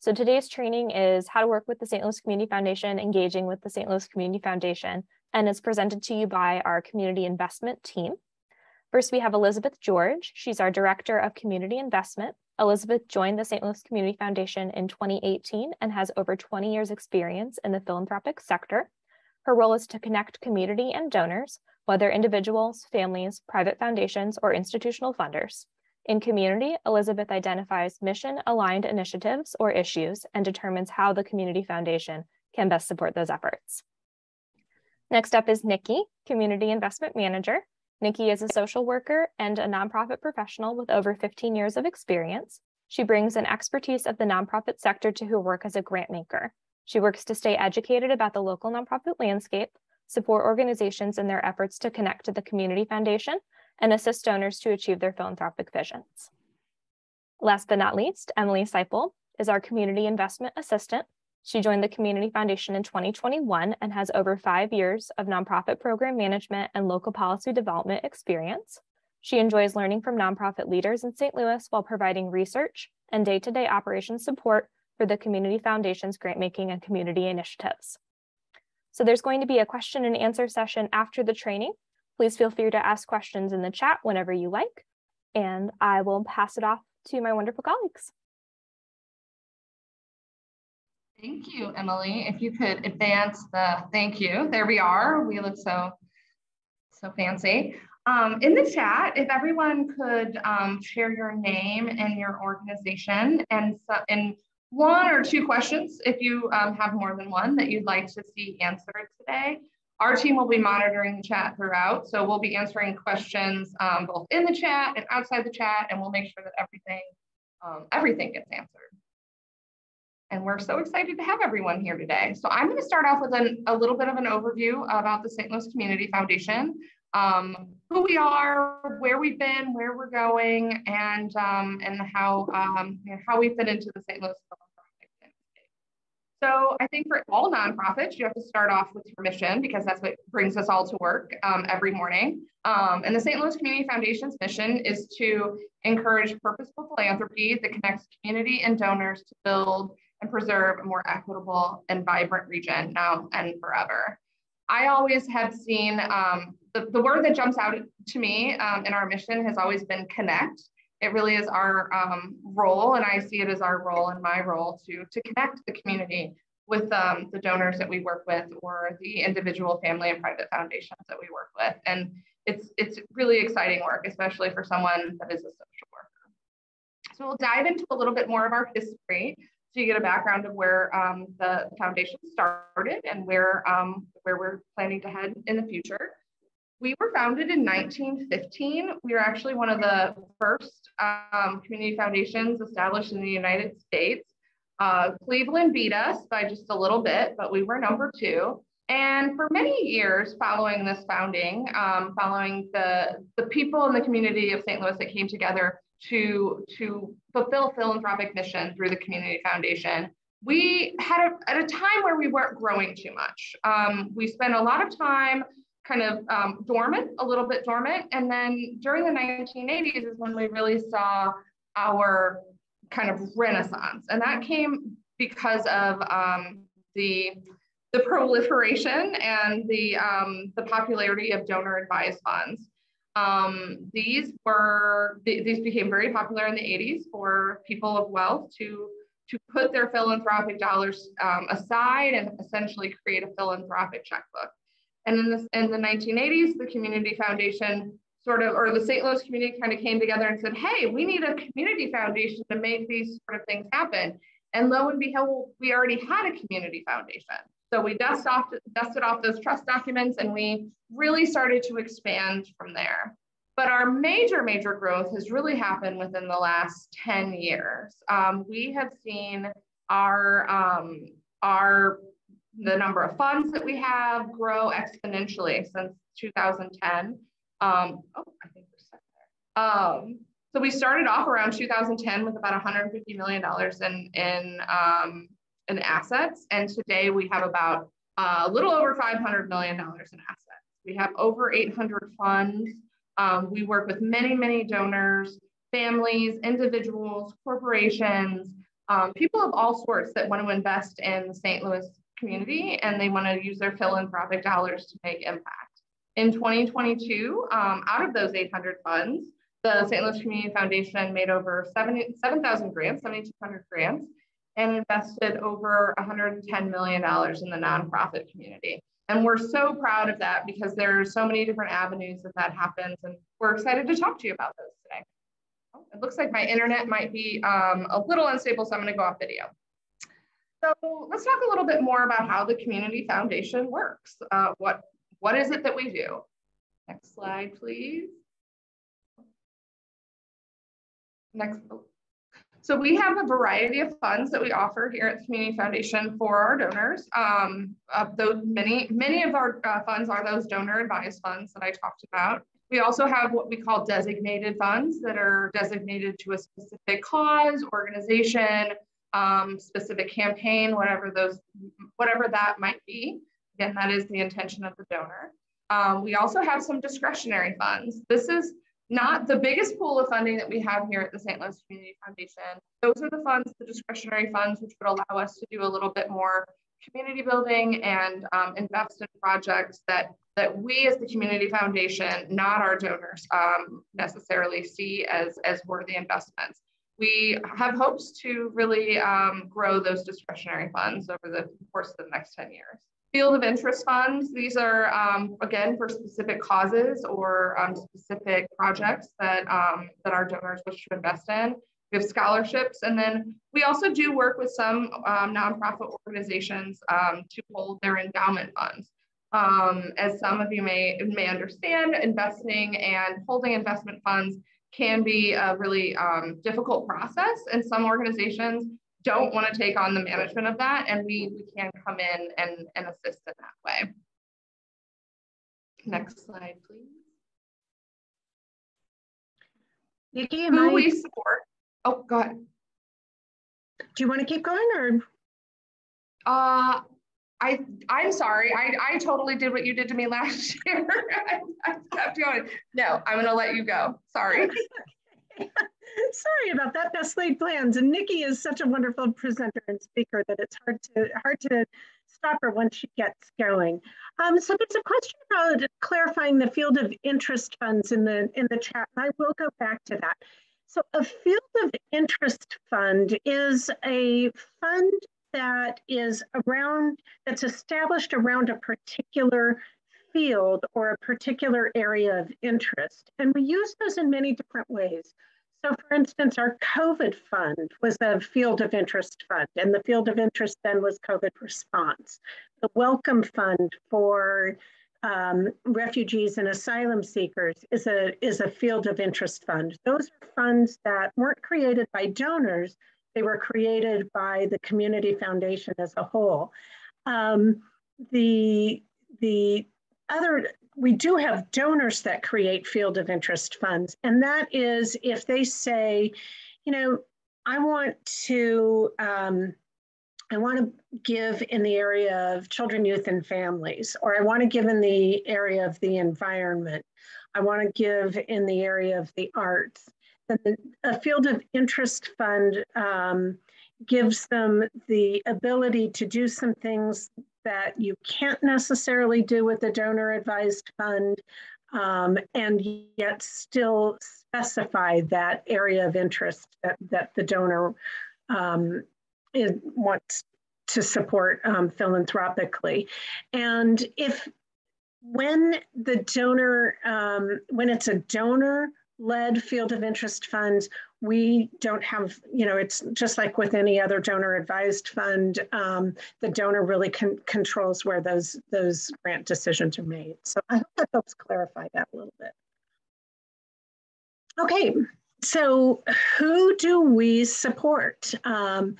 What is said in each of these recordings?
So today's training is how to work with the St. Louis Community Foundation, engaging with the St. Louis Community Foundation, and is presented to you by our community investment team. First, we have Elizabeth George. She's our Director of Community Investment. Elizabeth joined the St. Louis Community Foundation in 2018 and has over 20 years experience in the philanthropic sector. Her role is to connect community and donors, whether individuals, families, private foundations, or institutional funders. In community, Elizabeth identifies mission-aligned initiatives or issues and determines how the Community Foundation can best support those efforts. Next up is Nikki, Community Investment Manager. Nikki is a social worker and a nonprofit professional with over 15 years of experience. She brings an expertise of the nonprofit sector to her work as a grant maker. She works to stay educated about the local nonprofit landscape, support organizations in their efforts to connect to the Community Foundation, and assist donors to achieve their philanthropic visions. Last but not least, Emily Seiple is our Community Investment Assistant. She joined the Community Foundation in 2021 and has over five years of nonprofit program management and local policy development experience. She enjoys learning from nonprofit leaders in St. Louis while providing research and day-to-day operations support for the Community Foundation's grant-making and community initiatives. So there's going to be a question and answer session after the training. Please feel free to ask questions in the chat whenever you like, and I will pass it off to my wonderful colleagues. Thank you, Emily. If you could advance the thank you. There we are. We look so, so fancy. Um, in the chat, if everyone could um, share your name and your organization and, so, and one or two questions, if you um, have more than one that you'd like to see answered today. Our team will be monitoring the chat throughout. So we'll be answering questions um, both in the chat and outside the chat, and we'll make sure that everything, um, everything gets answered. And we're so excited to have everyone here today. So I'm going to start off with an, a little bit of an overview about the St. Louis Community Foundation, um, who we are, where we've been, where we're going, and um, and how um, how we fit into the St. Louis so I think for all nonprofits, you have to start off with your mission because that's what brings us all to work um, every morning. Um, and the St. Louis Community Foundation's mission is to encourage purposeful philanthropy that connects community and donors to build and preserve a more equitable and vibrant region now and forever. I always have seen um, the, the word that jumps out to me um, in our mission has always been connect. It really is our um, role, and I see it as our role and my role to, to connect the community with um, the donors that we work with or the individual family and private foundations that we work with. And it's, it's really exciting work, especially for someone that is a social worker. So we'll dive into a little bit more of our history so you get a background of where um, the foundation started and where, um, where we're planning to head in the future. We were founded in 1915. We were actually one of the first um, community foundations established in the United States. Uh, Cleveland beat us by just a little bit, but we were number two. And for many years following this founding, um, following the, the people in the community of St. Louis that came together to, to fulfill philanthropic mission through the Community Foundation, we had a, at a time where we weren't growing too much. Um, we spent a lot of time kind of um, dormant, a little bit dormant. And then during the 1980s is when we really saw our kind of renaissance. And that came because of um, the, the proliferation and the, um, the popularity of donor advised funds. Um, these were, th these became very popular in the 80s for people of wealth to, to put their philanthropic dollars um, aside and essentially create a philanthropic checkbook. And in, this, in the 1980s, the Community Foundation sort of, or the St. Louis community kind of came together and said, hey, we need a community foundation to make these sort of things happen. And lo and behold, we already had a community foundation. So we dust off, dusted off those trust documents and we really started to expand from there. But our major, major growth has really happened within the last 10 years. Um, we have seen our, um, our the number of funds that we have grow exponentially since 2010. Um, oh, I think we're set there. Um, so we started off around 2010 with about 150 million dollars in in um, in assets, and today we have about uh, a little over 500 million dollars in assets. We have over 800 funds. Um, we work with many many donors, families, individuals, corporations, um, people of all sorts that want to invest in the St. Louis community and they want to use their philanthropic dollars to make impact. In 2022, um, out of those 800 funds, the St. Louis Community Foundation made over 7,000 grants, 7,200 grants, and invested over $110 million in the nonprofit community. And we're so proud of that because there are so many different avenues that that happens. And we're excited to talk to you about those today. Oh, it looks like my internet might be um, a little unstable, so I'm gonna go off video. So let's talk a little bit more about how the Community Foundation works. Uh, what, what is it that we do? Next slide, please. Next. So we have a variety of funds that we offer here at the Community Foundation for our donors. Um, uh, those many, many of our uh, funds are those donor advised funds that I talked about. We also have what we call designated funds that are designated to a specific cause, organization, um, specific campaign, whatever those, whatever that might be. Again, that is the intention of the donor. Um, we also have some discretionary funds. This is not the biggest pool of funding that we have here at the St. Louis Community Foundation. Those are the funds, the discretionary funds, which would allow us to do a little bit more community building and um, invest in projects that, that we as the community foundation, not our donors, um, necessarily see as, as worthy investments. We have hopes to really um, grow those discretionary funds over the course of the next 10 years. Field of interest funds, these are, um, again, for specific causes or um, specific projects that, um, that our donors wish to invest in. We have scholarships, and then we also do work with some um, nonprofit organizations um, to hold their endowment funds. As some of you may, may understand, investing and holding investment funds can be a really difficult process, and some organizations don't want to take on the management of that and we, we can come in and, and assist in that way. Next slide, please. Nikki, Who I... we support. Oh, go ahead. Do you want to keep going or? Uh, I, I'm sorry. I, I totally did what you did to me last year. I, I. No, I'm going to let you go. Sorry. Sorry about that. Best laid plans. And Nikki is such a wonderful presenter and speaker that it's hard to hard to stop her once she gets going. Um, so there's a question about clarifying the field of interest funds in the in the chat, and I will go back to that. So a field of interest fund is a fund that is around that's established around a particular field or a particular area of interest. And we use those in many different ways. So for instance, our COVID fund was a field of interest fund, and the field of interest then was COVID response. The Welcome Fund for um, refugees and asylum seekers is a, is a field of interest fund. Those are funds that weren't created by donors, they were created by the Community Foundation as a whole. Um, the, the other we do have donors that create field of interest funds. And that is if they say, you know, I want to, um, I want to give in the area of children, youth, and families, or I want to give in the area of the environment. I want to give in the area of the arts. Then the, a field of interest fund um, gives them the ability to do some things that you can't necessarily do with a donor advised fund um, and yet still specify that area of interest that, that the donor um, is, wants to support um, philanthropically. And if when the donor, um, when it's a donor led field of interest funds, we don't have, you know, it's just like with any other donor advised fund, um, the donor really con controls where those, those grant decisions are made. So I hope that helps clarify that a little bit. Okay, so who do we support? Um,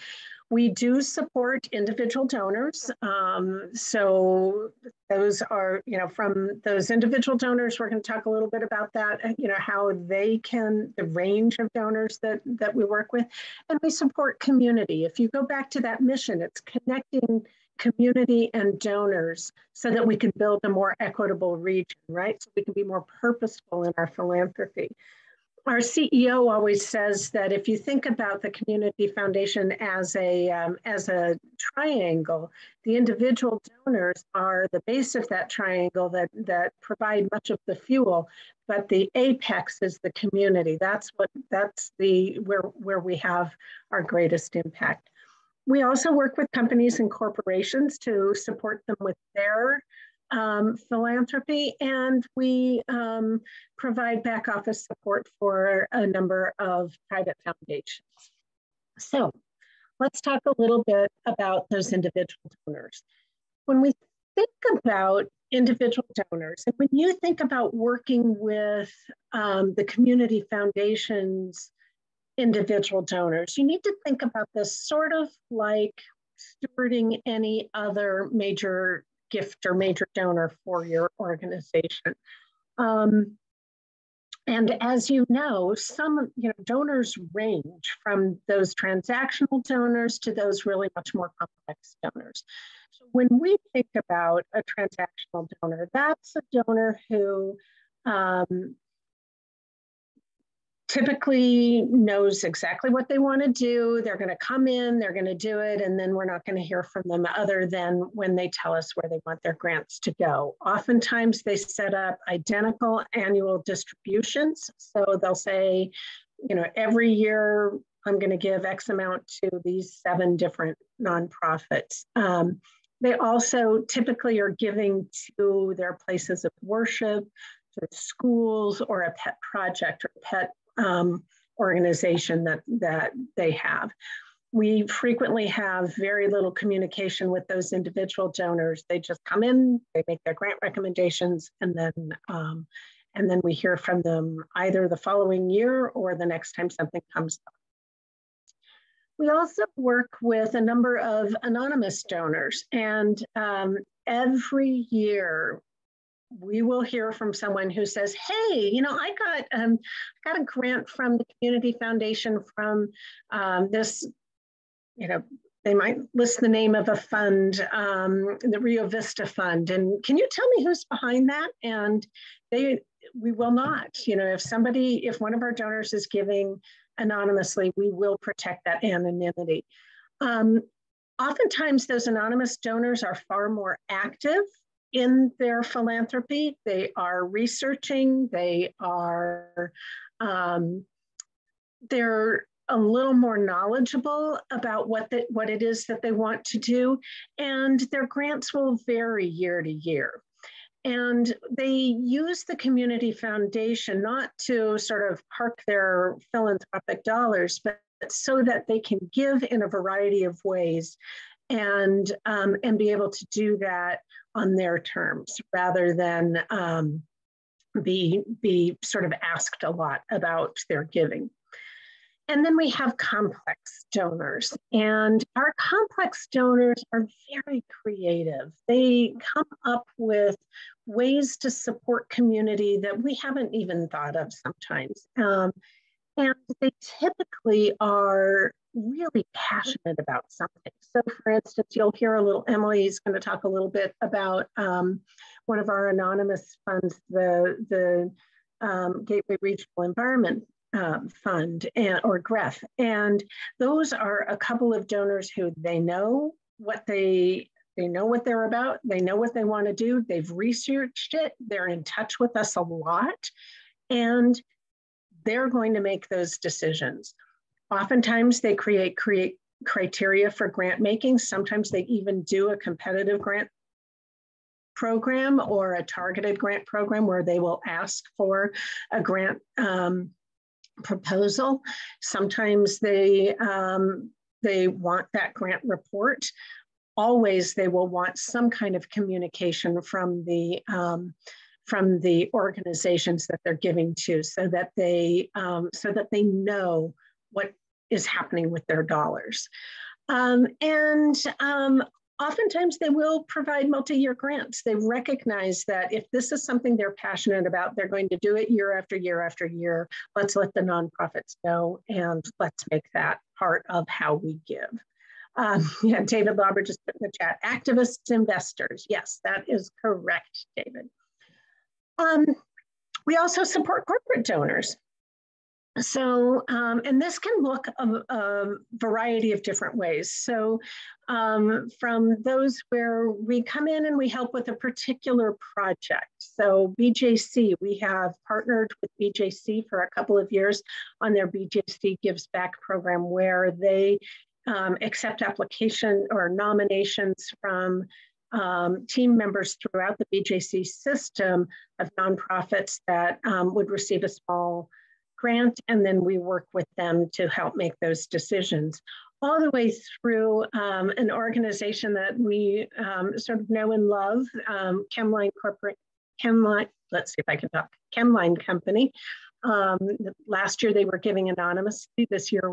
we do support individual donors. Um, so those are, you know, from those individual donors, we're going to talk a little bit about that, you know, how they can, the range of donors that, that we work with. And we support community. If you go back to that mission, it's connecting community and donors so that we can build a more equitable region, right? So we can be more purposeful in our philanthropy. Our CEO always says that if you think about the community foundation as a um, as a triangle, the individual donors are the base of that triangle that that provide much of the fuel, but the apex is the community. That's what that's the where where we have our greatest impact. We also work with companies and corporations to support them with their um, philanthropy, and we um, provide back office support for a number of private foundations. So let's talk a little bit about those individual donors. When we think about individual donors, and when you think about working with um, the community foundations individual donors, you need to think about this sort of like stewarding any other major gift or major donor for your organization. Um, and as you know, some you know donors range from those transactional donors to those really much more complex donors. So when we think about a transactional donor, that's a donor who um, typically knows exactly what they want to do. They're going to come in, they're going to do it, and then we're not going to hear from them other than when they tell us where they want their grants to go. Oftentimes, they set up identical annual distributions. So they'll say, you know, every year I'm going to give X amount to these seven different nonprofits. Um, they also typically are giving to their places of worship, to schools, or a pet project or pet um, organization that, that they have. We frequently have very little communication with those individual donors. They just come in, they make their grant recommendations, and then um, and then we hear from them either the following year or the next time something comes up. We also work with a number of anonymous donors, and um, every year we will hear from someone who says, "Hey, you know, I got um, got a grant from the Community Foundation from um, this, you know." They might list the name of a fund, um, the Rio Vista Fund, and can you tell me who's behind that? And they, we will not. You know, if somebody, if one of our donors is giving anonymously, we will protect that anonymity. Um, oftentimes, those anonymous donors are far more active in their philanthropy. They are researching, they are, um, they're a little more knowledgeable about what, the, what it is that they want to do. And their grants will vary year to year. And they use the community foundation not to sort of park their philanthropic dollars, but so that they can give in a variety of ways and, um, and be able to do that on their terms rather than um, be, be sort of asked a lot about their giving. And then we have complex donors, and our complex donors are very creative. They come up with ways to support community that we haven't even thought of sometimes. Um, and they typically are really passionate about something. So, for instance, you'll hear a little, Emily's going to talk a little bit about um, one of our anonymous funds, the, the um, Gateway Regional Environment um, Fund and, or GREF. And those are a couple of donors who they know what they they know what they're about, they know what they want to do, they've researched it, they're in touch with us a lot, and they're going to make those decisions. Oftentimes they create, create criteria for grant making. Sometimes they even do a competitive grant program or a targeted grant program where they will ask for a grant um, proposal. Sometimes they, um, they want that grant report. Always they will want some kind of communication from the um, from the organizations that they're giving to so that they um, so that they know what is happening with their dollars. Um, and um, oftentimes they will provide multi-year grants. They recognize that if this is something they're passionate about, they're going to do it year after year after year. Let's let the nonprofits know and let's make that part of how we give. Um, yeah, David Lauber just put in the chat, activists, investors. Yes, that is correct, David. Um, we also support corporate donors. So, um, and this can look a, a, variety of different ways. So, um, from those where we come in and we help with a particular project. So, BJC, we have partnered with BJC for a couple of years on their BJC Gives Back program, where they um, accept application or nominations from um, team members throughout the BJC system of nonprofits that um, would receive a small grant, and then we work with them to help make those decisions. All the way through um, an organization that we um, sort of know and love, um, Chemline Corporate, Chemline, let's see if I can talk, Chemline Company. Um, last year they were giving anonymously. This year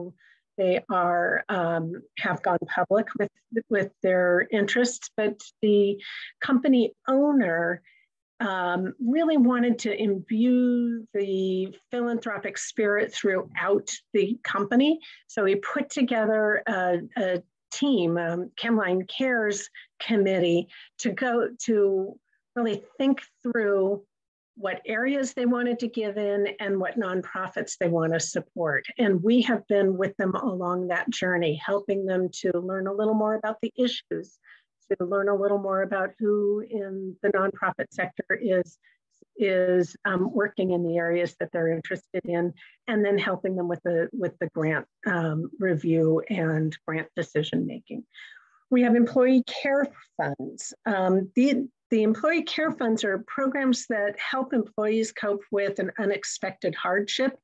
they are um, have gone public with with their interests, but the company owner um, really wanted to imbue the philanthropic spirit throughout the company. So he put together a, a team, um, Chemline Cares Committee, to go to really think through what areas they wanted to give in and what nonprofits they want to support. And we have been with them along that journey, helping them to learn a little more about the issues to learn a little more about who in the nonprofit sector is is um, working in the areas that they're interested in, and then helping them with the with the grant um, review and grant decision making. We have employee care funds. Um, the, the employee care funds are programs that help employees cope with an unexpected hardship,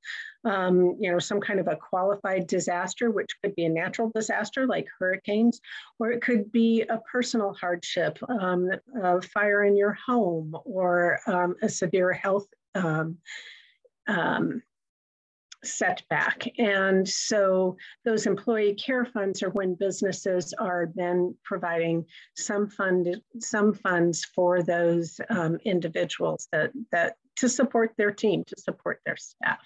um, you know, some kind of a qualified disaster, which could be a natural disaster like hurricanes, or it could be a personal hardship, um, a fire in your home, or um, a severe health um, um, setback. And so those employee care funds are when businesses are then providing some fund, some funds for those um, individuals that, that to support their team, to support their staff.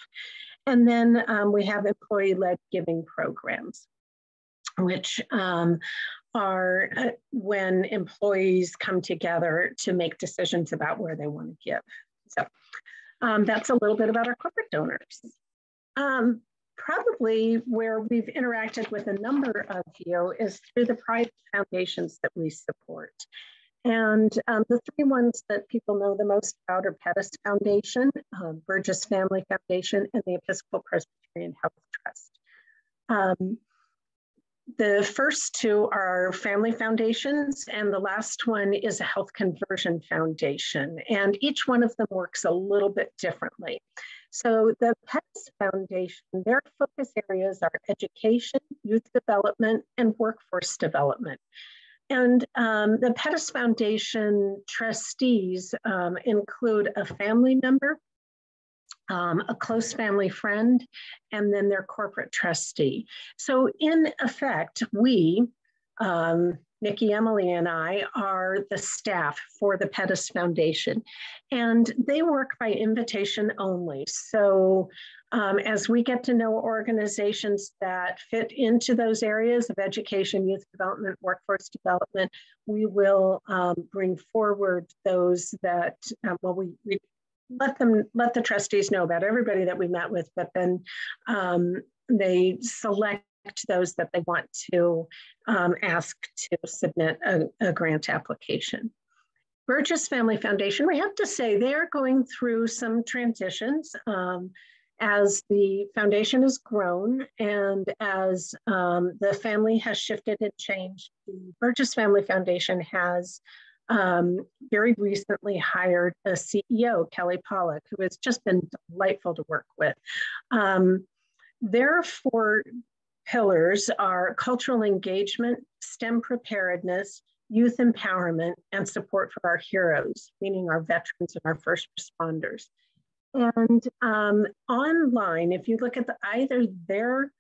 And then um, we have employee-led giving programs, which um, are uh, when employees come together to make decisions about where they want to give. So um, that's a little bit about our corporate donors. Um, probably where we've interacted with a number of you is through the private foundations that we support. And um, the three ones that people know the most about are Pettus Foundation, uh, Burgess Family Foundation, and the Episcopal Presbyterian Health Trust. Um, the first two are family foundations, and the last one is a health conversion foundation. And each one of them works a little bit differently. So the Pettus Foundation, their focus areas are education, youth development, and workforce development. And um, the Pettus Foundation trustees um, include a family member, um, a close family friend, and then their corporate trustee. So in effect, we, um, Nikki, Emily, and I are the staff for the Pettus Foundation. And they work by invitation only. So um, as we get to know organizations that fit into those areas of education, youth development, workforce development, we will um, bring forward those that, uh, well, we, we let them, let the trustees know about everybody that we met with, but then um, they select those that they want to um, ask to submit a, a, grant application. Burgess Family Foundation, we have to say they're going through some transitions um, as the foundation has grown and as um, the family has shifted and changed. The Burgess Family Foundation has um, very recently hired a CEO, Kelly Pollock, who has just been delightful to work with. Um, their four pillars are cultural engagement, STEM preparedness, youth empowerment, and support for our heroes, meaning our veterans and our first responders. And um, online, if you look at the, either their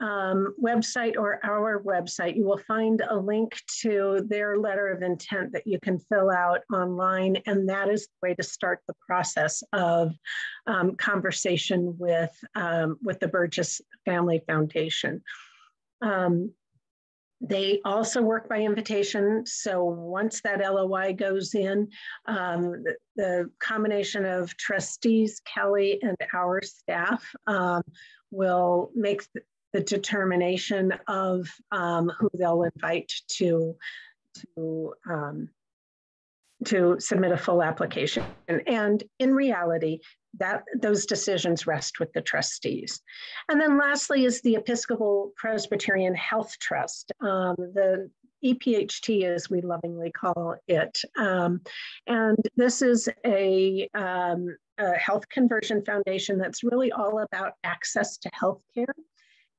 um, website or our website, you will find a link to their letter of intent that you can fill out online. And that is the way to start the process of um, conversation with, um, with the Burgess Family Foundation. Um, they also work by invitation. So once that LOI goes in, um, the, the, combination of trustees, Kelly, and our staff um, will make the, the determination of um, who they'll invite to to um, to submit a full application. And in reality, that those decisions rest with the trustees. And then lastly is the Episcopal Presbyterian Health Trust, um, the EPHT as we lovingly call it. Um, and this is a, um, a, health conversion foundation that's really all about access to health healthcare.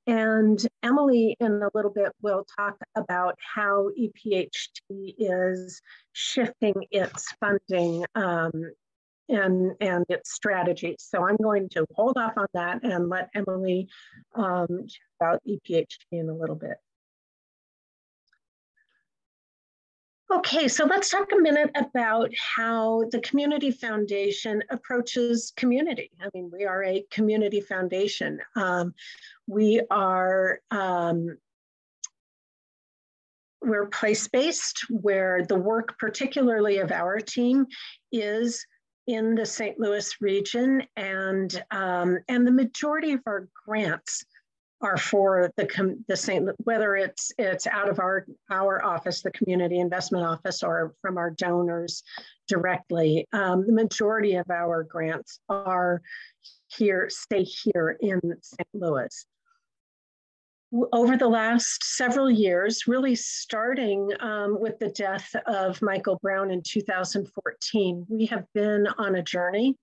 And Emily in a little bit will talk about how EPHT is shifting its funding um, and, and its strategy. So I'm going to hold off on that and let Emily um, about EPHT in a little bit. Okay, so let's talk a minute about how the Community Foundation approaches community. I mean, we are a community foundation. Um, we are um, we're place-based, where the work, particularly of our team, is in the St. Louis region, and um, and the majority of our grants are for the the St. whether it's it's out of our our office, the Community Investment Office, or from our donors directly. Um, the majority of our grants are here, stay here in St. Louis over the last several years, really starting um, with the death of Michael Brown in 2014, we have been on a journey,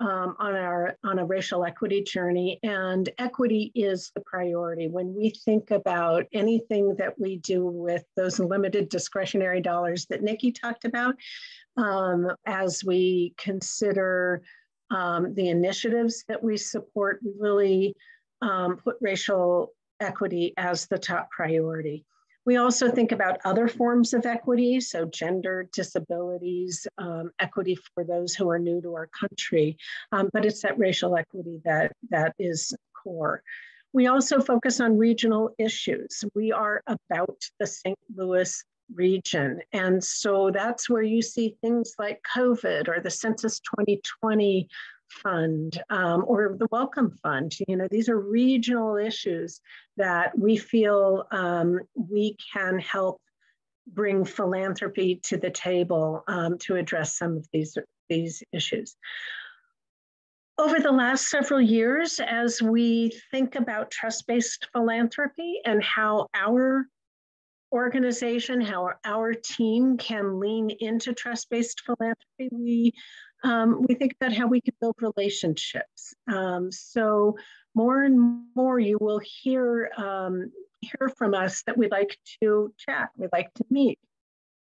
um, on our on a racial equity journey, and equity is the priority. When we think about anything that we do with those limited discretionary dollars that Nikki talked about, um, as we consider um, the initiatives that we support, we really um, put racial equity as the top priority. We also think about other forms of equity, so gender, disabilities, um, equity for those who are new to our country, um, but it's that racial equity that, that is core. We also focus on regional issues. We are about the St. Louis region. And so that's where you see things like COVID or the Census 2020 Fund um, or the Welcome Fund. You know, these are regional issues that we feel um, we can help bring philanthropy to the table um, to address some of these, these issues. Over the last several years, as we think about trust-based philanthropy and how our organization, how our, our team can lean into trust-based philanthropy, we um, we think about how we can build relationships. Um, so more and more you will hear, um, hear from us that we'd like to chat, We'd like to meet.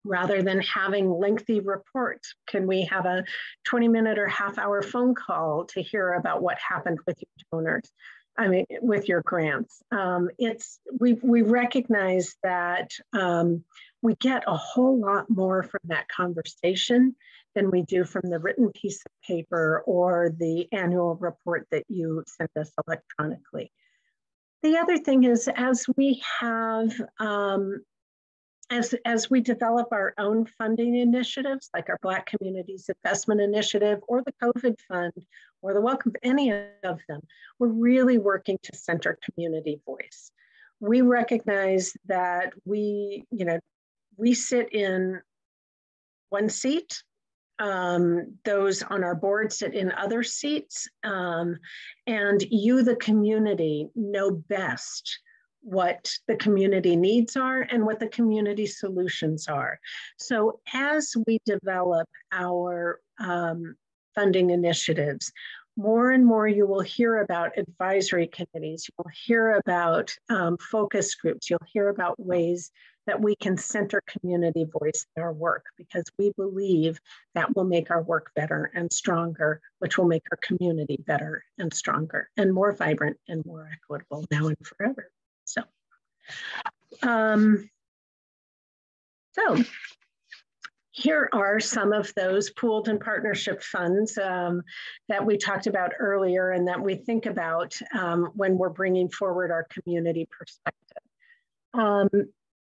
Rather than having lengthy reports, can we have a 20 minute or half hour phone call to hear about what happened with your donors? I mean, with your grants. Um, it's we we recognize that um, we get a whole lot more from that conversation than we do from the written piece of paper or the annual report that you send us electronically. The other thing is, as we have, um, as, as we develop our own funding initiatives, like our Black Communities Investment Initiative or the COVID Fund or the Welcome, any of them, we're really working to center community voice. We recognize that we, you know, we sit in one seat. Um, those on our board sit in other seats, um, and you, the community, know best what the community needs are and what the community solutions are. So as we develop our um, funding initiatives, more and more you will hear about advisory committees, you'll hear about um, focus groups, you'll hear about ways that we can center community voice in our work because we believe that will make our work better and stronger, which will make our community better and stronger and more vibrant and more equitable now and forever. So, um, so here are some of those pooled and partnership funds um, that we talked about earlier and that we think about um, when we're bringing forward our community perspective. Um,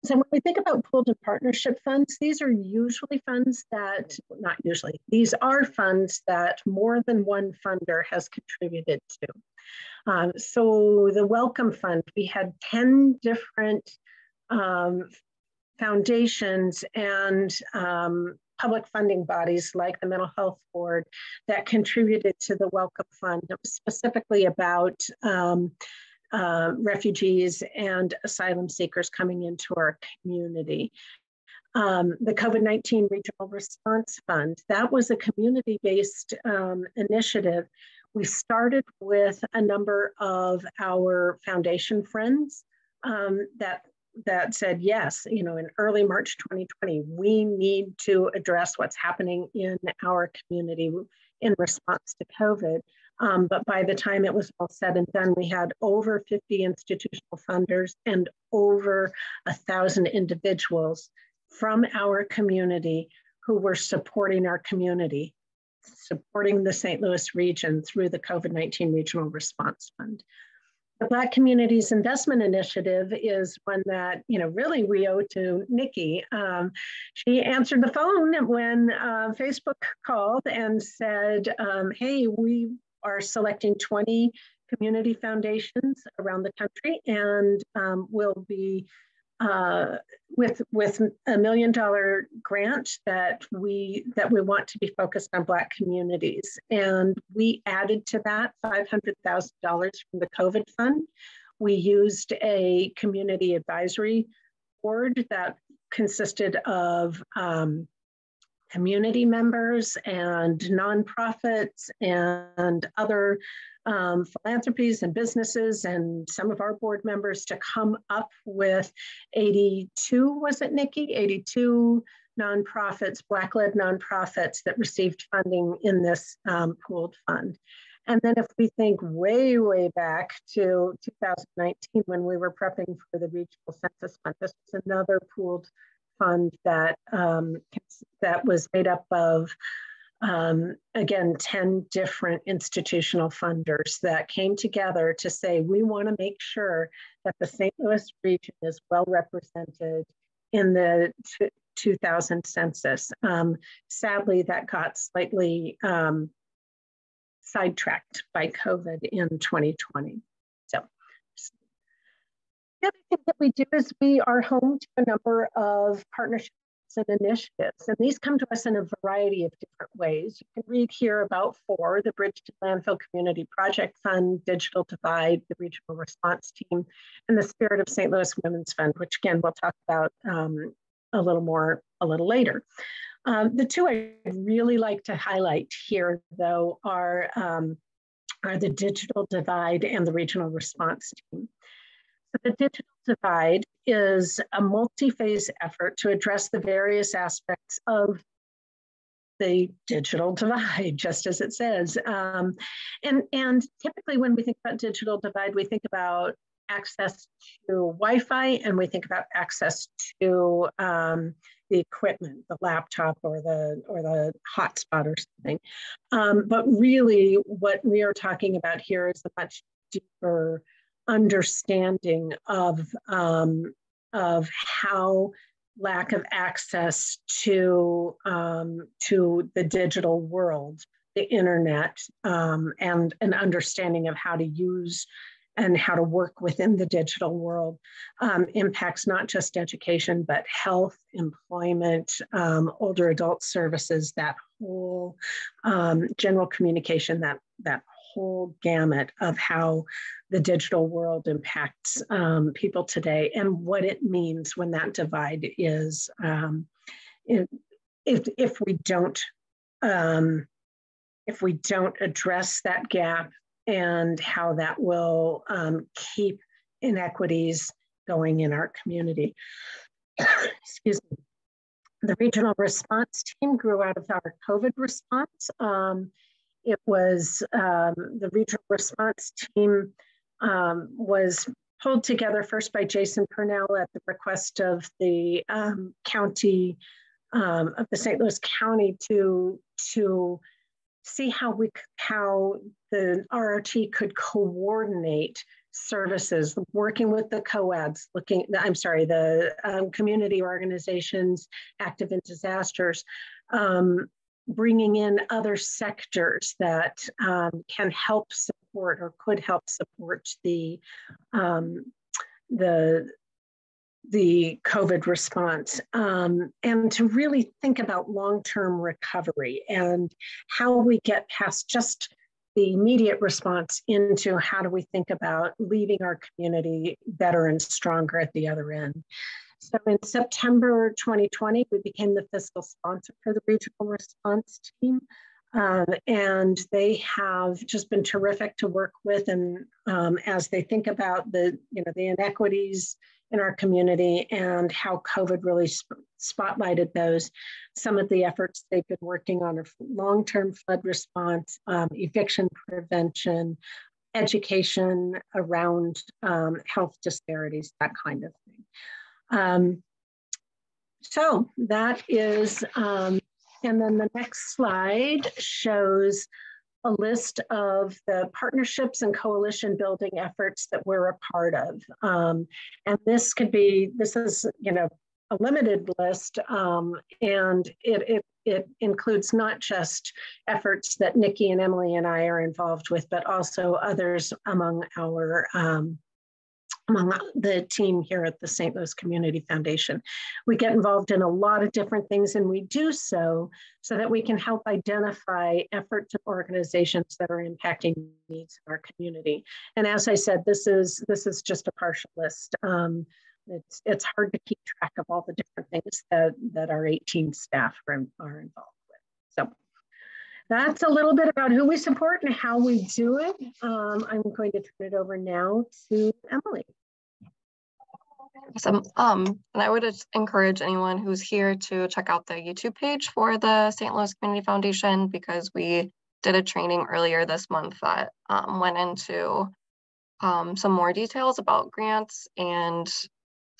So when we think about pooled and partnership funds, these are usually funds that, not usually, these are funds that more than one funder has contributed to. Um, so the Welcome Fund, we had 10 different um, foundations and um, public funding bodies like the Mental Health Board that contributed to the Welcome Fund. Specifically about um, uh, refugees and asylum seekers coming into our community. Um, the COVID-19 Regional Response Fund, that was a community-based um, initiative. We started with a number of our foundation friends um, that that said, yes, you know, in early March 2020, we need to address what's happening in our community in response to COVID. Um, but by the time it was all said and done, we had over 50 institutional funders and over a thousand individuals from our community who were supporting our community, supporting the St. Louis region through the COVID-19 Regional Response Fund. The Black Communities Investment Initiative is one that, you know, really we owe to Nikki. Um, she answered the phone when uh, Facebook called and said, um, hey, we are selecting 20 community foundations around the country and um, will be uh, with with a million dollar grant that we that we want to be focused on Black communities, and we added to that five hundred thousand dollars from the COVID fund. We used a community advisory board that consisted of um, community members and nonprofits and other um, philanthropies and businesses and some of our board members to come up with 82, was it Nikki? 82 nonprofits, Black-led nonprofits that received funding in this um, pooled fund. And then if we think way, way back to 2019 when we were prepping for the regional census fund, this was another pooled fund that um, that was made up of um, again 10 different institutional funders that came together to say we want to make sure that the St. Louis region is well represented in the 2000 census. Um, sadly, that got slightly um, sidetracked by COVID in 2020. The other thing that we do is we are home to a number of partnerships and initiatives, and these come to us in a variety of different ways. You can read here about four, the Bridgeton Landfill Community Project Fund, Digital Divide, the Regional Response Team, and the Spirit of St. Louis Women's Fund, which again, we'll talk about um, a little more a little later. Um, the two I really like to highlight here, though, are, um, are the Digital Divide and the Regional Response Team. The digital divide is a multi-phase effort to address the various aspects of the digital divide, just as it says. Um, and, and typically when we think about digital divide, we think about access to Wi-Fi and we think about access to um, the equipment, the laptop or the or the hotspot or something. Um, but really, what we are talking about here is a much deeper understanding of, um, of how lack of access to, um, to the digital world, the internet, um, and an understanding of how to use and how to work within the digital world um, impacts not just education, but health, employment, um, older adult services, that whole um, general communication, that, that whole gamut of how the digital world impacts um, people today and what it means when that divide is um, if if we don't um, if we don't address that gap and how that will um, keep inequities going in our community. Excuse me. The regional response team grew out of our COVID response. Um, it was um, the regional response team um, was pulled together first by Jason Purnell at the request of the um, county um, of the St. Louis County to to see how we how the RRT could coordinate services, working with the COADs, looking, I'm sorry, the um, community organizations active in disasters, um, bringing in other sectors that um, can help support or could help support the, um, the the COVID response um, and to really think about long term recovery and how we get past just the immediate response into how do we think about leaving our community better and stronger at the other end. So in September 2020, we became the fiscal sponsor for the regional response team. Um, and they have just been terrific to work with and um, as they think about the you know the inequities in our community and how COVID really sp spotlighted those. Some of the efforts they've been working on are long-term flood response, um, eviction prevention, education around um, health disparities, that kind of thing. Um, so that is, um, and then the next slide shows a list of the partnerships and coalition building efforts that we're a part of. Um, and this could be, this is, you know, a limited list um, and it, it, it includes not just efforts that Nikki and Emily and I are involved with, but also others among our um, among the team here at the St. Louis Community Foundation. We get involved in a lot of different things and we do so so that we can help identify efforts of organizations that are impacting needs in our community. And as I said, this is, this is just a partial list. Um, it's, it's hard to keep track of all the different things that, that our 18 staff are, are involved with. So that's a little bit about who we support and how we do it. Um, I'm going to turn it over now to Emily. Awesome. Um, and I would encourage anyone who's here to check out the YouTube page for the St. Louis Community Foundation because we did a training earlier this month that um, went into um, some more details about grants and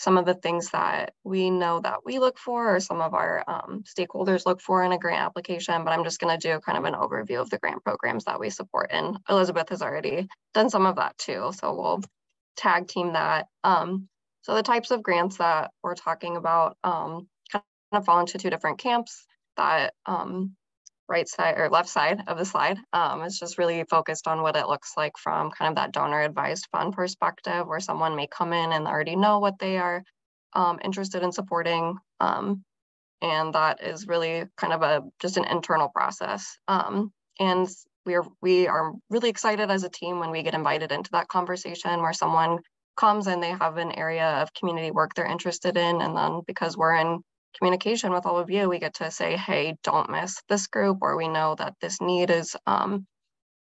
some of the things that we know that we look for or some of our um, stakeholders look for in a grant application, but I'm just gonna do kind of an overview of the grant programs that we support. And Elizabeth has already done some of that too. So we'll tag team that. Um, so the types of grants that we're talking about um, kind of fall into two different camps that um, right side or left side of the slide um, is just really focused on what it looks like from kind of that donor advised fund perspective where someone may come in and already know what they are um, interested in supporting. Um, and that is really kind of a just an internal process. Um, and we are, we are really excited as a team when we get invited into that conversation where someone comes and they have an area of community work they're interested in. And then because we're in communication with all of you, we get to say, hey, don't miss this group, or we know that this need is um,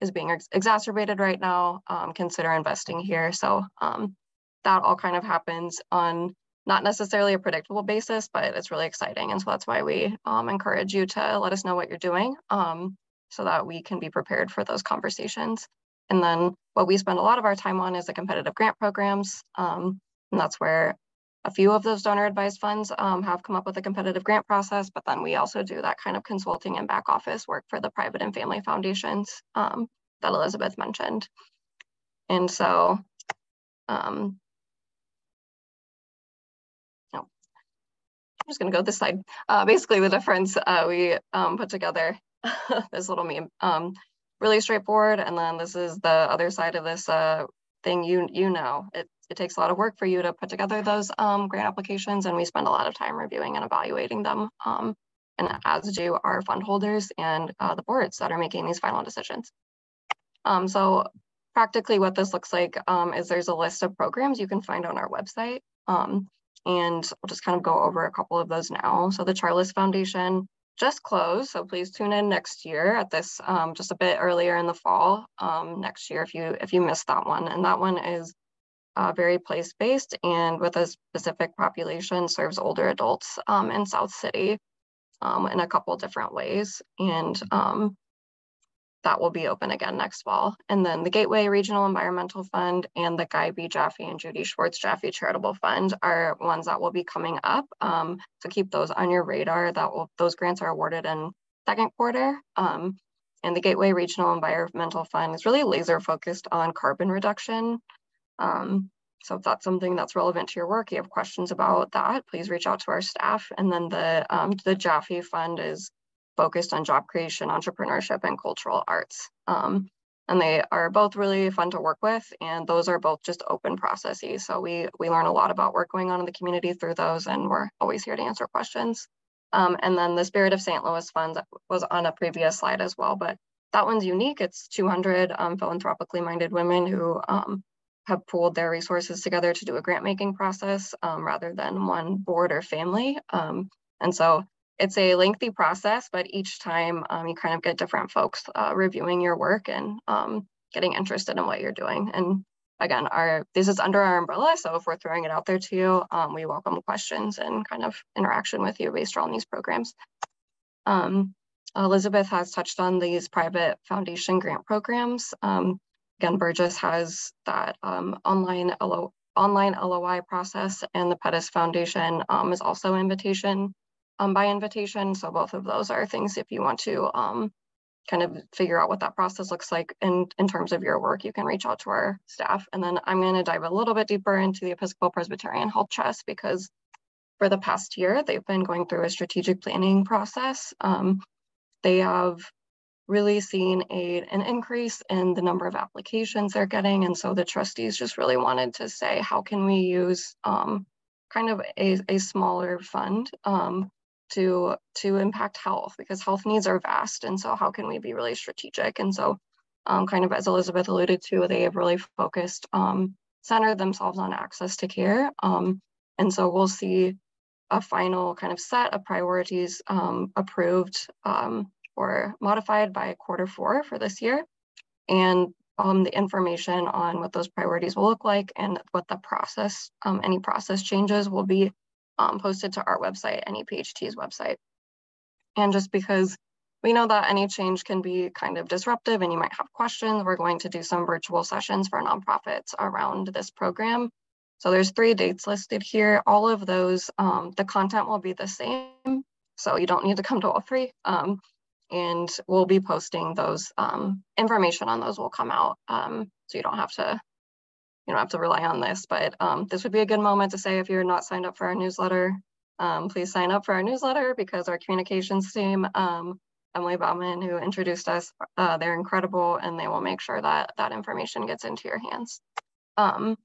is being ex exacerbated right now. Um, consider investing here. So um, that all kind of happens on not necessarily a predictable basis, but it's really exciting. And so that's why we um, encourage you to let us know what you're doing um, so that we can be prepared for those conversations. And then what we spend a lot of our time on is the competitive grant programs. Um, and that's where a few of those donor advised funds um, have come up with a competitive grant process, but then we also do that kind of consulting and back office work for the private and family foundations um, that Elizabeth mentioned. And so, um, no, I'm just gonna go this side. Uh, basically the difference uh, we um, put together this little meme, um, really straightforward. And then this is the other side of this uh, thing you, you know, it it takes a lot of work for you to put together those um, grant applications and we spend a lot of time reviewing and evaluating them um, and as do our fund holders and uh, the boards that are making these final decisions. Um, so practically what this looks like um, is there's a list of programs you can find on our website um, and I'll just kind of go over a couple of those now. So the Charless Foundation just closed, so please tune in next year at this um, just a bit earlier in the fall next year if you if you missed that one. And that one is uh, very place-based and with a specific population serves older adults um, in South City um, in a couple different ways. And um, that will be open again next fall. And then the Gateway Regional Environmental Fund and the Guy B. Jaffe and Judy Schwartz Jaffe Charitable Fund are ones that will be coming up. Um, so keep those on your radar. That will those grants are awarded in second quarter. Um, and the Gateway Regional Environmental Fund is really laser focused on carbon reduction. Um, so if that's something that's relevant to your work, you have questions about that, please reach out to our staff. And then the, um, the Jaffe Fund is focused on job creation, entrepreneurship, and cultural arts. Um, and they are both really fun to work with, and those are both just open processes. So we, we learn a lot about work going on in the community through those, and we're always here to answer questions. Um, and then the Spirit of St. Louis Funds was on a previous slide as well, but that one's unique. It's 200 um, philanthropically minded women who um, have pooled their resources together to do a grant making process um, rather than one board or family. Um, and so it's a lengthy process, but each time um, you kind of get different folks uh, reviewing your work and um, getting interested in what you're doing. And again, our this is under our umbrella. So if we're throwing it out there to you, um, we welcome questions and kind of interaction with you based on these programs. Um, Elizabeth has touched on these private foundation grant programs. Um, Again, Burgess has that um, online, LO, online LOI process and the Pettus Foundation um, is also invitation um, by invitation. So both of those are things if you want to um, kind of figure out what that process looks like in, in terms of your work, you can reach out to our staff. And then I'm gonna dive a little bit deeper into the Episcopal Presbyterian Health Trust because for the past year, they've been going through a strategic planning process. Um, they have really seen a, an increase in the number of applications they're getting. And so the trustees just really wanted to say, how can we use um, kind of a, a smaller fund um, to, to impact health because health needs are vast. And so how can we be really strategic? And so um, kind of as Elizabeth alluded to, they have really focused, um, centered themselves on access to care. Um, and so we'll see a final kind of set of priorities um, approved or modified by quarter four for this year. And um, the information on what those priorities will look like and what the process, um, any process changes will be um, posted to our website, any NEPHT's website. And just because we know that any change can be kind of disruptive and you might have questions, we're going to do some virtual sessions for nonprofits around this program. So there's three dates listed here. All of those, um, the content will be the same. So you don't need to come to all three. And we'll be posting those um, information on those will come out. Um, so you don't have to, you don't have to rely on this, but um, this would be a good moment to say if you're not signed up for our newsletter, um, please sign up for our newsletter because our communications team, um, Emily Bauman, who introduced us, uh, they're incredible and they will make sure that that information gets into your hands. Um,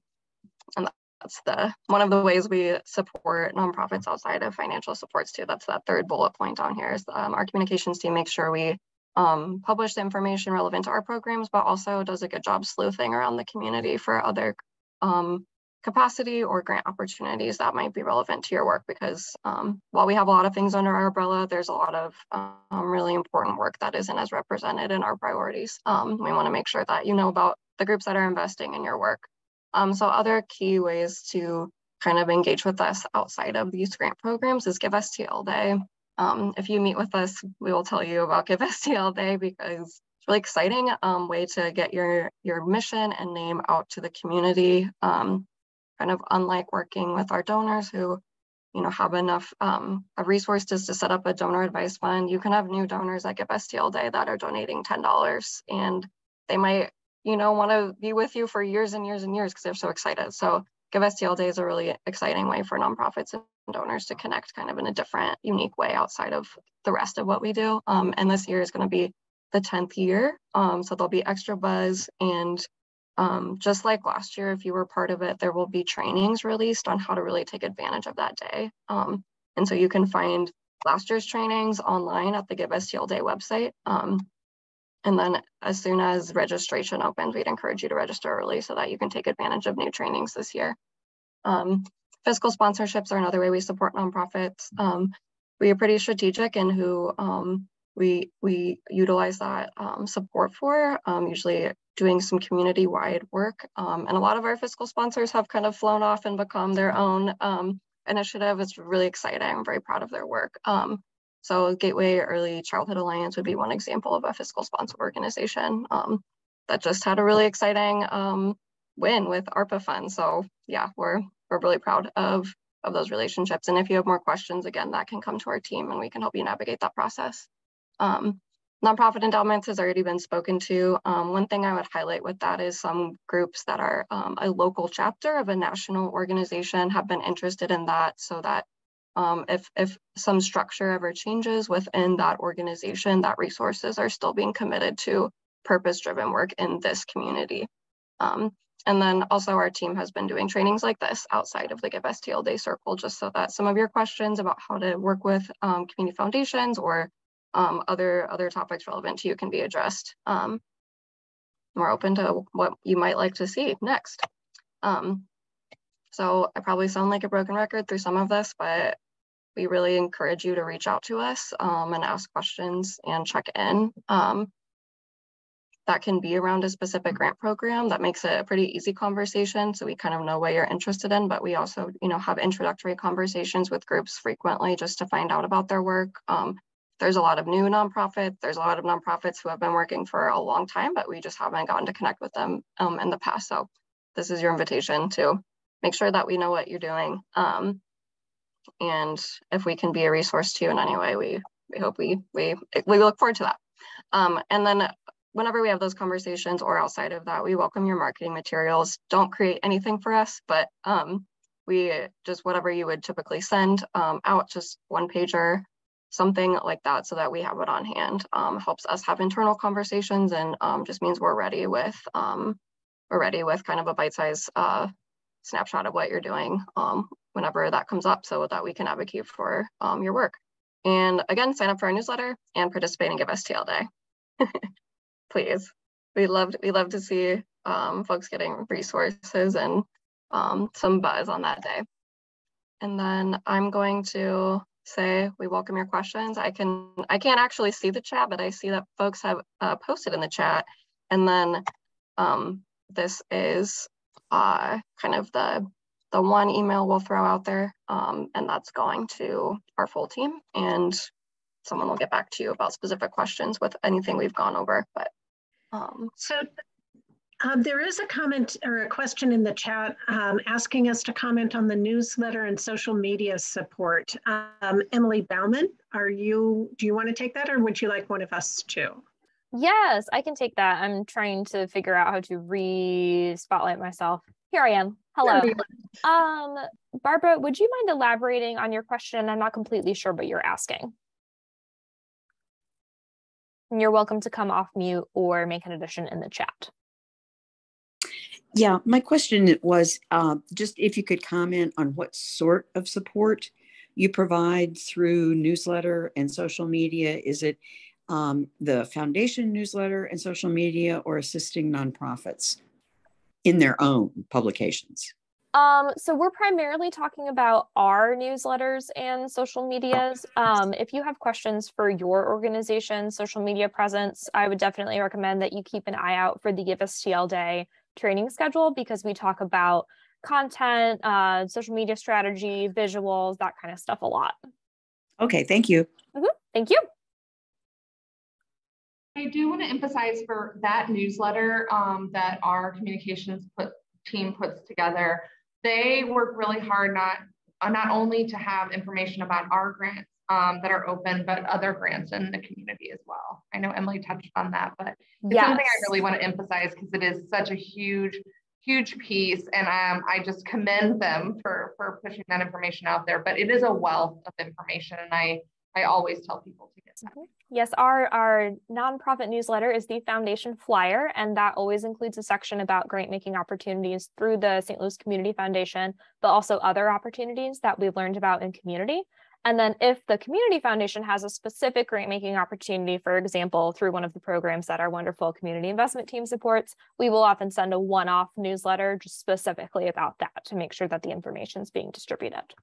and that's the one of the ways we support nonprofits outside of financial supports too. That's that third bullet point on here is um, our communications team makes sure we um, publish the information relevant to our programs, but also does a good job sleuthing around the community for other um, capacity or grant opportunities that might be relevant to your work because um, while we have a lot of things under our umbrella, there's a lot of um, really important work that isn't as represented in our priorities. Um, we wanna make sure that you know about the groups that are investing in your work um, so other key ways to kind of engage with us outside of these grant programs is Give STL Day. Um, if you meet with us, we will tell you about Give STL Day because it's really exciting um, way to get your, your mission and name out to the community. Um, kind of unlike working with our donors who you know, have enough um, resources to set up a donor advice fund. You can have new donors at Give STL Day that are donating $10 and they might you know, want to be with you for years and years and years because they're so excited. So Give STL Day is a really exciting way for nonprofits and donors to connect kind of in a different, unique way outside of the rest of what we do. Um, and this year is going to be the 10th year. Um, so there'll be extra buzz. And um, just like last year, if you were part of it, there will be trainings released on how to really take advantage of that day. Um, and so you can find last year's trainings online at the Give STL Day website. Um, and then as soon as registration opens, we'd encourage you to register early so that you can take advantage of new trainings this year. Um, fiscal sponsorships are another way we support nonprofits. Um, we are pretty strategic in who um, we, we utilize that um, support for, um, usually doing some community-wide work. Um, and a lot of our fiscal sponsors have kind of flown off and become their own initiative. It's really exciting. I'm very proud of their work. So Gateway Early Childhood Alliance would be one example of a fiscal sponsor organization um, that just had a really exciting um, win with ARPA funds. So yeah, we're, we're really proud of, of those relationships. And if you have more questions, again, that can come to our team and we can help you navigate that process. Um, nonprofit endowments has already been spoken to. Um, one thing I would highlight with that is some groups that are um, a local chapter of a national organization have been interested in that so that um, if, if some structure ever changes within that organization, that resources are still being committed to purpose-driven work in this community. Um, and then also our team has been doing trainings like this outside of the Give STL Day Circle, just so that some of your questions about how to work with um, community foundations or um, other, other topics relevant to you can be addressed. Um, we're open to what you might like to see next. Um, so I probably sound like a broken record through some of this, but we really encourage you to reach out to us um, and ask questions and check in. Um, that can be around a specific grant program that makes it a pretty easy conversation so we kind of know what you're interested in but we also you know have introductory conversations with groups frequently just to find out about their work um, there's a lot of new nonprofits there's a lot of nonprofits who have been working for a long time but we just haven't gotten to connect with them um, in the past so this is your invitation to make sure that we know what you're doing um, and if we can be a resource to you in any way we we hope we we we look forward to that um, and then whenever we have those conversations or outside of that, we welcome your marketing materials. Don't create anything for us, but um, we just whatever you would typically send um, out, just one pager, something like that, so that we have it on hand. Um, helps us have internal conversations and um, just means we're ready with um, we're ready with kind of a bite size uh, snapshot of what you're doing um, whenever that comes up, so that we can advocate for your work. And again, sign up for our newsletter and participate in Give STL Day. please. We love we love to see um, folks getting resources and um, some buzz on that day. And then I'm going to say we welcome your questions. I can I can't actually see the chat, but I see that folks have uh, posted in the chat. And then um, this is uh, kind of the the one email we'll throw out there, um, and that's going to our full team. And someone will get back to you about specific questions with anything we've gone over. But um, so um, there is a comment or a question in the chat um, asking us to comment on the newsletter and social media support. Um, Emily Bauman, are you, do you want to take that or would you like one of us to? Yes, I can take that. I'm trying to figure out how to re-spotlight myself. Here I am. Hello. Um, Barbara, would you mind elaborating on your question? I'm not completely sure what you're asking. And you're welcome to come off mute or make an addition in the chat. Yeah, my question was uh, just if you could comment on what sort of support you provide through newsletter and social media. Is it um, the foundation newsletter and social media or assisting nonprofits in their own publications? Um, so we're primarily talking about our newsletters and social medias. Um, if you have questions for your organization's social media presence, I would definitely recommend that you keep an eye out for the Give Us STL Day training schedule because we talk about content, uh, social media strategy, visuals, that kind of stuff a lot. Okay, thank you. Mm -hmm. Thank you. I do want to emphasize for that newsletter um, that our communications put, team puts together they work really hard not uh, not only to have information about our grants um, that are open, but other grants in the community as well. I know Emily touched on that, but it's yes. something I really want to emphasize because it is such a huge, huge piece, and um, I just commend them for for pushing that information out there. But it is a wealth of information, and I I always tell people to get that. Mm-hmm. Yes, our, our nonprofit newsletter is the Foundation Flyer, and that always includes a section about grant making opportunities through the St. Louis Community Foundation, but also other opportunities that we've learned about in community. And then if the Community Foundation has a specific grant making opportunity, for example, through one of the programs that our wonderful community investment team supports, we will often send a one-off newsletter just specifically about that to make sure that the information is being distributed.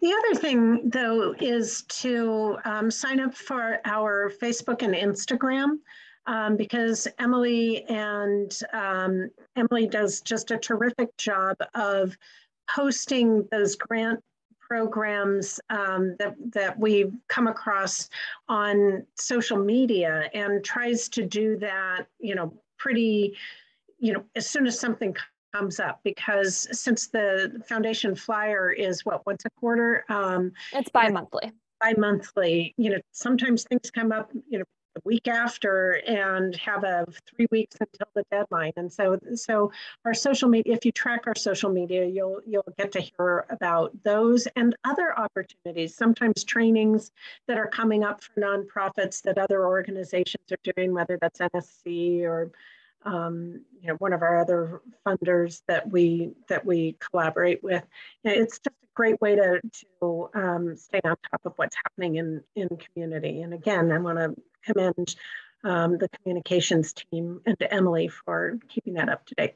The other thing, though, is to um, sign up for our Facebook and Instagram um, because Emily and um, Emily does just a terrific job of posting those grant programs um, that, that we've come across on social media and tries to do that, you know, pretty, you know, as soon as something comes up because since the foundation flyer is what once a quarter um, it's bi-monthly bi-monthly you know sometimes things come up you know the week after and have a three weeks until the deadline. And so, so our social media, if you track our social media, you'll you'll get to hear about those and other opportunities. Sometimes trainings that are coming up for nonprofits that other organizations are doing, whether that's NSC or um, you know one of our other funders that we that we collaborate with. It's just a great way to, to um, stay on top of what's happening in, in community. And again, I want to commend um, the communications team and Emily for keeping that up to date.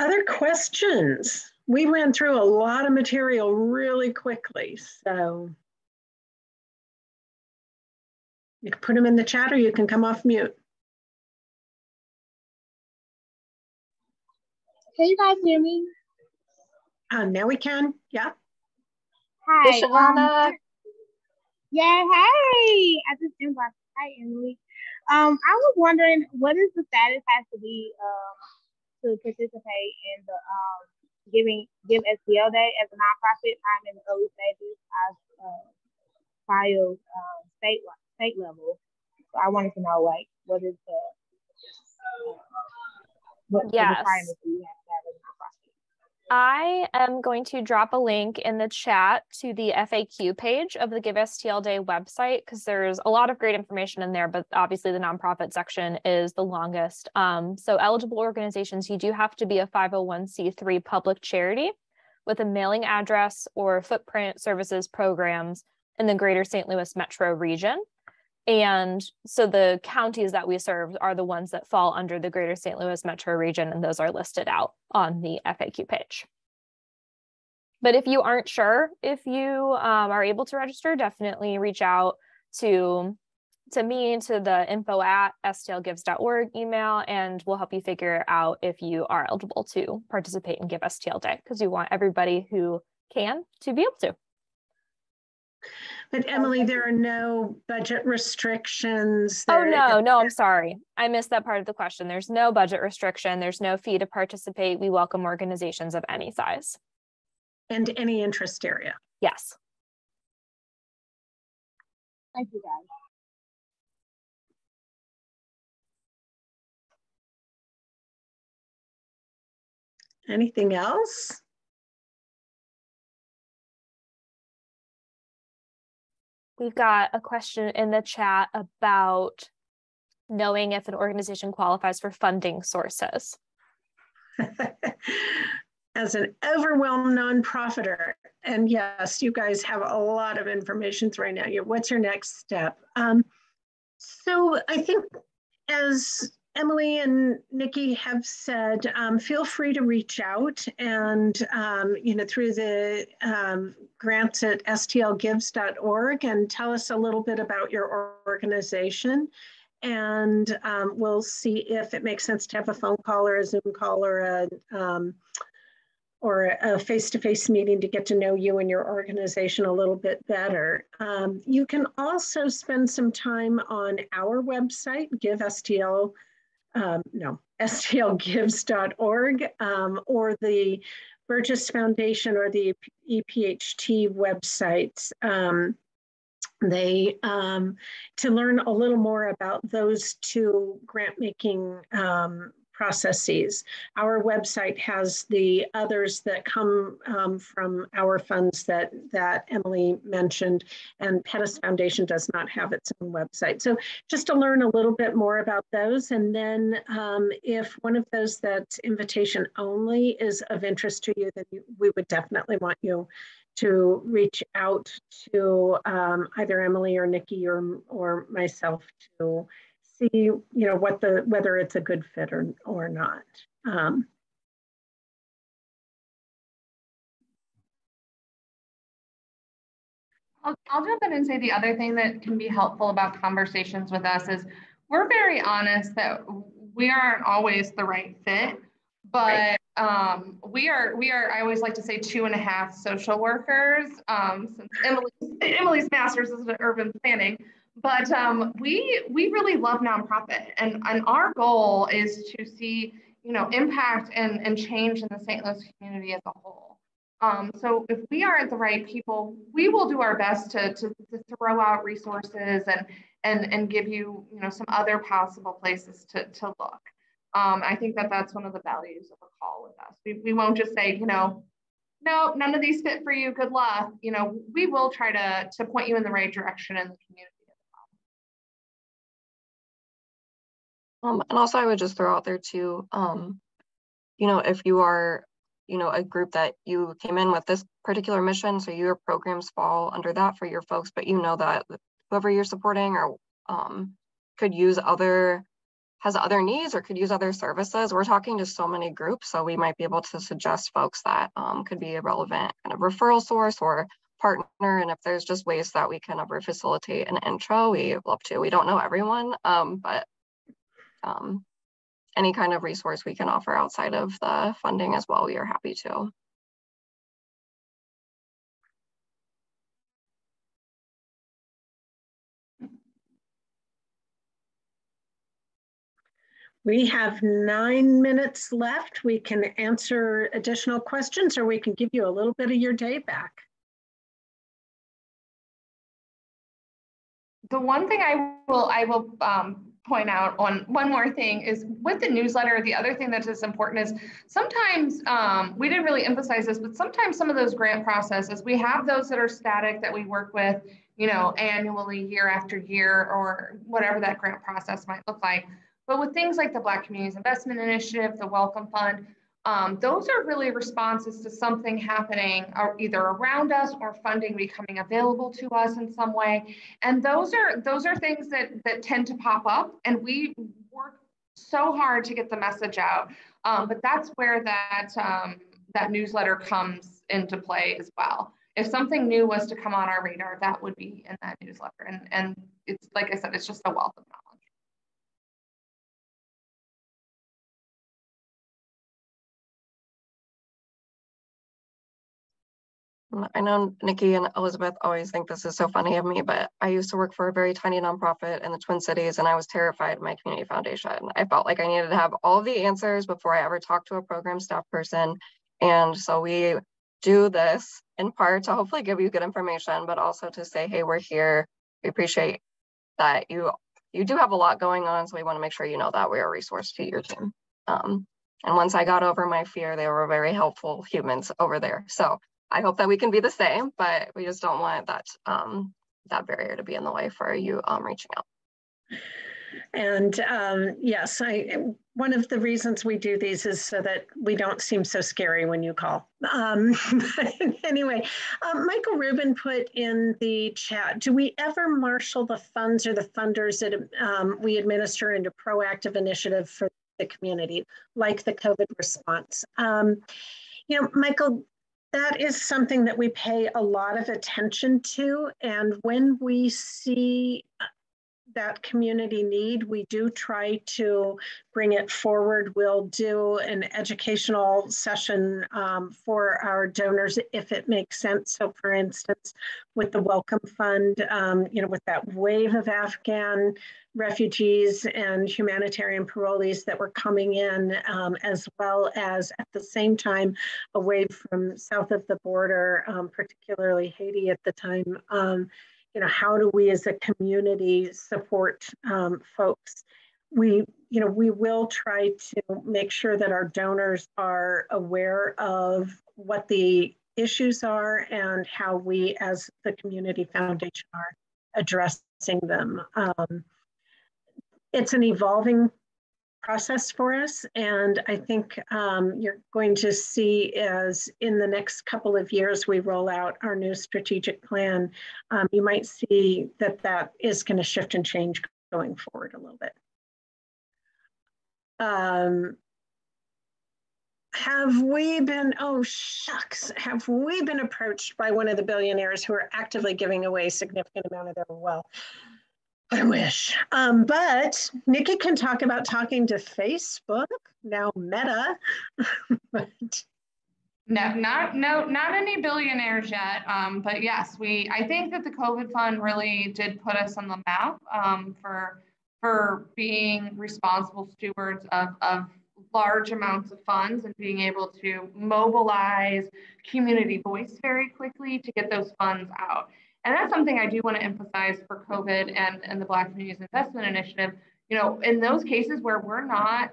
Other questions? We ran through a lot of material really quickly, so you can put them in the chat or you can come off mute. Can you guys hear me? Uh, now we can. Yeah. Hi. Hey, Shavana. Um, yeah. Hey. I just inboxed. Hi, Emily. Um, I was wondering what is the status has to be um to participate in the um giving give STL Day as a nonprofit. I'm in the early stages. I've uh, filed um, state state level, so I wanted to know like what is the uh, what yes. the requirements I am going to drop a link in the chat to the FAQ page of the Give STL Day website because there's a lot of great information in there, but obviously the nonprofit section is the longest. Um, so eligible organizations, you do have to be a 501c3 public charity with a mailing address or footprint services programs in the greater St. Louis metro region. And so the counties that we serve are the ones that fall under the greater St. Louis metro region, and those are listed out on the FAQ page. But if you aren't sure if you um, are able to register, definitely reach out to, to me, to the info at stlgives.org email, and we'll help you figure out if you are eligible to participate and Give STL Day, because we want everybody who can to be able to. But oh, Emily, there are no budget restrictions. Oh, no, no, I'm sorry. I missed that part of the question. There's no budget restriction. There's no fee to participate. We welcome organizations of any size. And any interest area. Yes. Thank you guys. Anything else? We've got a question in the chat about knowing if an organization qualifies for funding sources. As an overwhelmed nonprofiter, and yes, you guys have a lot of information right now. What's your next step? Um, so I think as Emily and Nikki have said, um, feel free to reach out and, um, you know, through the um, grants at stlgives.org and tell us a little bit about your organization. And um, we'll see if it makes sense to have a phone call or a Zoom call or a um, or a face-to-face meeting to get to know you and your organization a little bit better. Um, you can also spend some time on our website, Give STL, um, no, stlgives.org, um, or the Burgess Foundation or the EPHT websites. Um, they um, to learn a little more about those two grant making um, processes. Our website has the others that come um, from our funds that that Emily mentioned, and Pettus Foundation does not have its own website. So just to learn a little bit more about those, and then um, if one of those that's invitation only is of interest to you, then you, we would definitely want you to reach out to um, either Emily or Nikki or, or myself to see, you know, what the whether it's a good fit or, or not. Um, I'll, I'll jump in and say the other thing that can be helpful about conversations with us is we're very honest that we aren't always the right fit, but um, we are we are I always like to say two and a half social workers um, since Emily, Emily's master's is in urban planning. But um, we we really love nonprofit, and and our goal is to see you know impact and and change in the St. Louis community as a whole. Um, so if we aren't the right people, we will do our best to, to, to, throw out resources and, and, and give you, you know, some other possible places to, to look. Um, I think that that's one of the values of a call with us. We, we won't just say, you know, no, none of these fit for you. Good luck. You know, we will try to, to point you in the right direction in the community. Um, and also I would just throw out there too, um, you know, if you are, you know, a group that you came in with this particular mission, so your programs fall under that for your folks, but you know that whoever you're supporting or um, could use other has other needs or could use other services. We're talking to so many groups, so we might be able to suggest folks that um, could be a relevant kind of referral source or partner. And if there's just ways that we can ever facilitate an intro, we love to. We don't know everyone, um, but um, any kind of resource we can offer outside of the funding as well, we are happy to. We have nine minutes left. We can answer additional questions or we can give you a little bit of your day back. The one thing I will I will um, point out on one more thing is with the newsletter, the other thing that is important is sometimes um, we didn't really emphasize this, but sometimes some of those grant processes, we have those that are static that we work with, you know, annually, year after year, or whatever that grant process might look like. But with things like the Black Communities Investment Initiative, the Welcome Fund, um, those are really responses to something happening either around us or funding becoming available to us in some way. And those are those are things that that tend to pop up, and we work so hard to get the message out. Um, but that's where that um, that newsletter comes into play as well. If something new was to come on our radar, that would be in that newsletter. And and it's like I said, it's just a wealth of knowledge. I know Nikki and Elizabeth always think this is so funny of me, but I used to work for a very tiny nonprofit in the Twin Cities and I was terrified of my community foundation. I felt like I needed to have all the answers before I ever talked to a program staff person. And so we do this in part to hopefully give you good information, but also to say, hey, we're here. We appreciate that you you do have a lot going on. So we want to make sure you know that we're a resource to your team. Um, and once I got over my fear, they were very helpful humans over there. So I hope that we can be the same, but we just don't want that um, that barrier to be in the way for you um, reaching out. And um, yes, I one of the reasons we do these is so that we don't seem so scary when you call. Um, anyway, um, Michael Rubin put in the chat, do we ever marshal the funds or the funders that um, we administer into proactive initiative for the community, like the COVID response? Um, you know, Michael, that is something that we pay a lot of attention to. And when we see that community need, we do try to bring it forward. We'll do an educational session um, for our donors if it makes sense. So for instance, with the Welcome Fund, um, you know, with that wave of Afghan refugees and humanitarian parolees that were coming in, um, as well as at the same time, a wave from south of the border, um, particularly Haiti at the time. You know, how do we as a community support um, folks? We, you know, we will try to make sure that our donors are aware of what the issues are and how we as the community foundation are addressing them. Um, it's an evolving process for us. And I think um, you're going to see as in the next couple of years we roll out our new strategic plan, um, you might see that that is going to shift and change going forward a little bit. Um, have we been, oh shucks, have we been approached by one of the billionaires who are actively giving away significant amount of their wealth? I wish. Um, but Nikki can talk about talking to Facebook, now Meta. but no, not no, not any billionaires yet. Um, but yes, we. I think that the COVID fund really did put us on the map um, for for being responsible stewards of of large amounts of funds and being able to mobilize community voice very quickly to get those funds out. And that's something I do want to emphasize for COVID and, and the Black Communities Investment Initiative. You know, in those cases where we're not,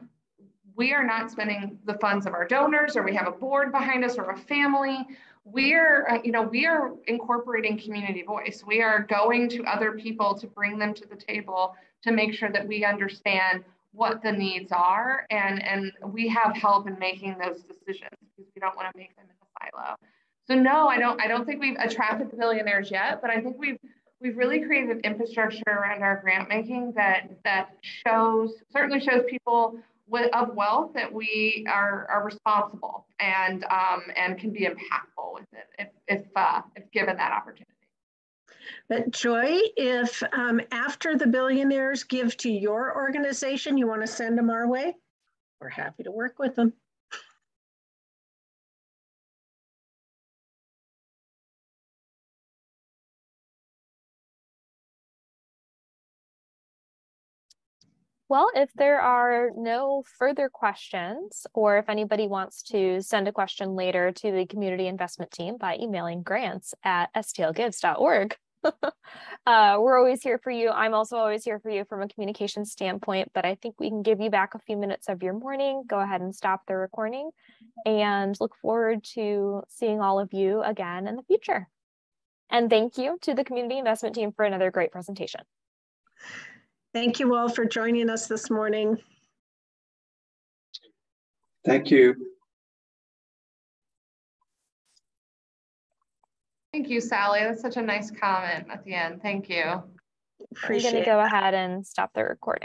we are not spending the funds of our donors or we have a board behind us or a family, we're, uh, you know, we are incorporating community voice. We are going to other people to bring them to the table to make sure that we understand what the needs are and, and we have help in making those decisions because we don't want to make them in a silo. So no, I don't I don't think we've attracted the billionaires yet, but I think we've we've really created infrastructure around our grant making that that shows certainly shows people with, of wealth that we are, are responsible and um, and can be impactful with it if if, uh, if given that opportunity. But Joy, if um, after the billionaires give to your organization, you want to send them our way, we're happy to work with them. Well, if there are no further questions, or if anybody wants to send a question later to the community investment team by emailing grants at stlgives.org, uh, we're always here for you. I'm also always here for you from a communication standpoint, but I think we can give you back a few minutes of your morning. Go ahead and stop the recording and look forward to seeing all of you again in the future. And thank you to the community investment team for another great presentation. Thank you all for joining us this morning. Thank you. Thank you, Sally. That's such a nice comment at the end. Thank you. Appreciate I'm going to go ahead and stop the recording.